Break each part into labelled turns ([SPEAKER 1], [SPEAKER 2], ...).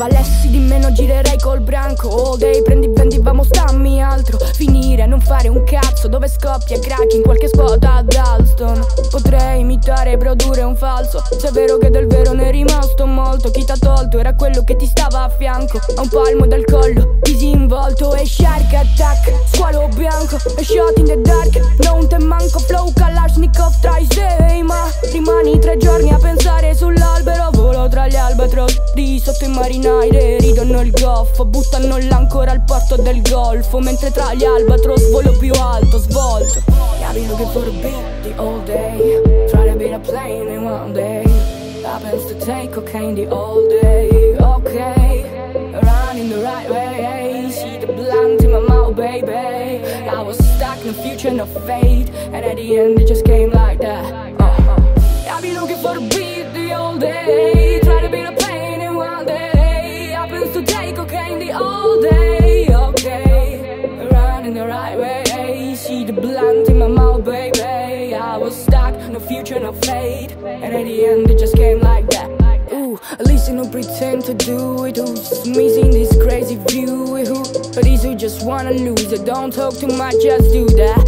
[SPEAKER 1] valessi di meno girerei col branco. All day prendi vendi vamo stammi altro. Finire non fare un cazzo Dove scoppia? Crack in qualche spot ad Alston Potrei imitare e produrre un falso. Se è vero che del vero ne è rimasto molto. Chi t'ha tolto era quello che ti stava a fianco. A un palmo dal collo disinvolto E shark attack. Squalo bianco E shot in the dark. Non te manco flow Kalashnikov Di sotto i marinai ridono il goffo Buttano l'ancora al porto del golfo Mentre tra gli albatros volo più alto Svolto. Yeah, be looking for the beat the all day Try to beat a plane in one day. Happens to take cocaine the all day Okay Running the right way See the blunt in my mouth, baby. I was stuck the future, no fate And at the end it just came like that uh. I be looking for the beat the all day Running the right way. See the blunt in my mouth, baby. I was stuck, no future, no fate. And at the end it just came like that. Ooh, at least I don't pretend to do it. Who's missing this crazy view? Who, but these who just wanna lose it. Don't talk too much, just do that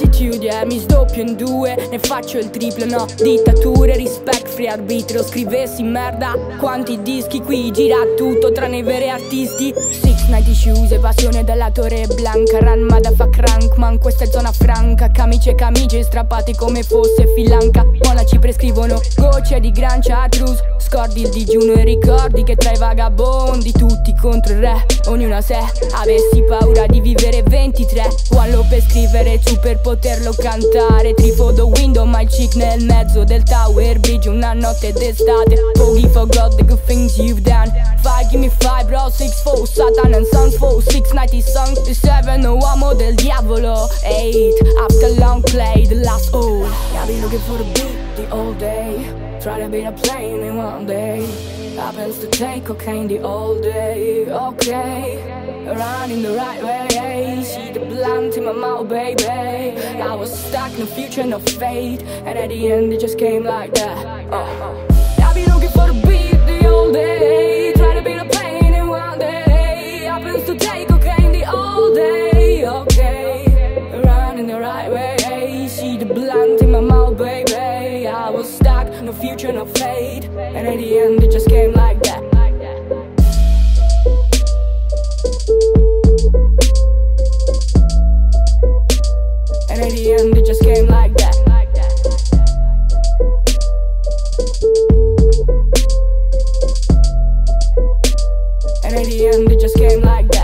[SPEAKER 1] Attitude, yeah, mi sdoppio in due Ne faccio il triplo, no. Dittature, respect, free arbitrio Scrivessi merda. Quanti dischi qui gira tutto tranne i veri artisti. 690 shoes, evasione della torre blanca. Run, motherfuck, rank, man, questa è zona franca. Camicie e camicie strappati come fosse filanca. Monaci prescrivono gocce di grancia trus Scordi il digiuno e ricordi che tra i vagabondi Tutti contro il re, ognuno a sé. Avessi paura di vivere 23 One per scrivere su per poterlo cantare. Trifo the window, my chick nel mezzo del tower bridge Una notte d'estate. Bogey forgot the good things you've done. Five, give me five, bro, six, four Satan and Sons, four, six, ninety songs The seven, uomo del diavolo. Eight, after long play, the last all Yeah, be looking for the beat the all day. Try to beat a plane in one day Happens to take cocaine the all day. Okay Running the right way See the blunt in my mouth, baby. I was stuck, no future, no fate. And at the end it just came like that. Uh. No future, no fate And in the end it just came like that. And at the end it just came like that. And at the end it just came like that